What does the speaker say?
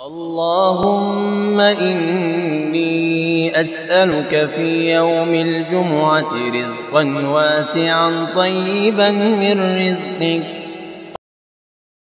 اللهم إني أسألك في يوم الجمعة رزقا واسعا طيبا من رزقك.